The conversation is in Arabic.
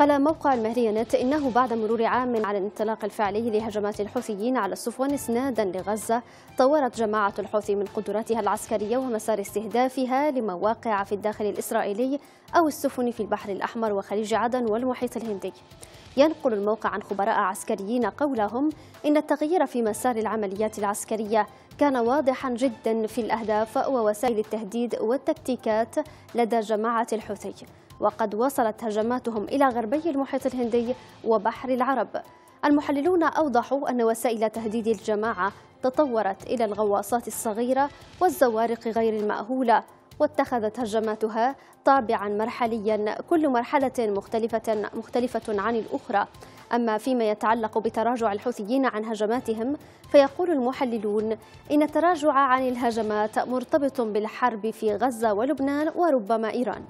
قال موقع المهرينت إنه بعد مرور عام على الانطلاق الفعلي لهجمات الحوثيين على الصفوان إسنادا لغزة طورت جماعة الحوثي من قدراتها العسكرية ومسار استهدافها لمواقع في الداخل الإسرائيلي أو السفن في البحر الأحمر وخليج عدن والمحيط الهندي. ينقل الموقع عن خبراء عسكريين قولهم إن التغيير في مسار العمليات العسكرية كان واضحا جدا في الأهداف ووسائل التهديد والتكتيكات لدى جماعة الحوثي. وقد وصلت هجماتهم إلى غربي المحيط الهندي وبحر العرب. المحللون أوضحوا أن وسائل تهديد الجماعة تطورت إلى الغواصات الصغيرة والزوارق غير المأهولة واتخذت هجماتها طابعا مرحليا كل مرحلة مختلفة, مختلفة عن الأخرى. أما فيما يتعلق بتراجع الحوثيين عن هجماتهم فيقول المحللون إن التراجع عن الهجمات مرتبط بالحرب في غزة ولبنان وربما إيران.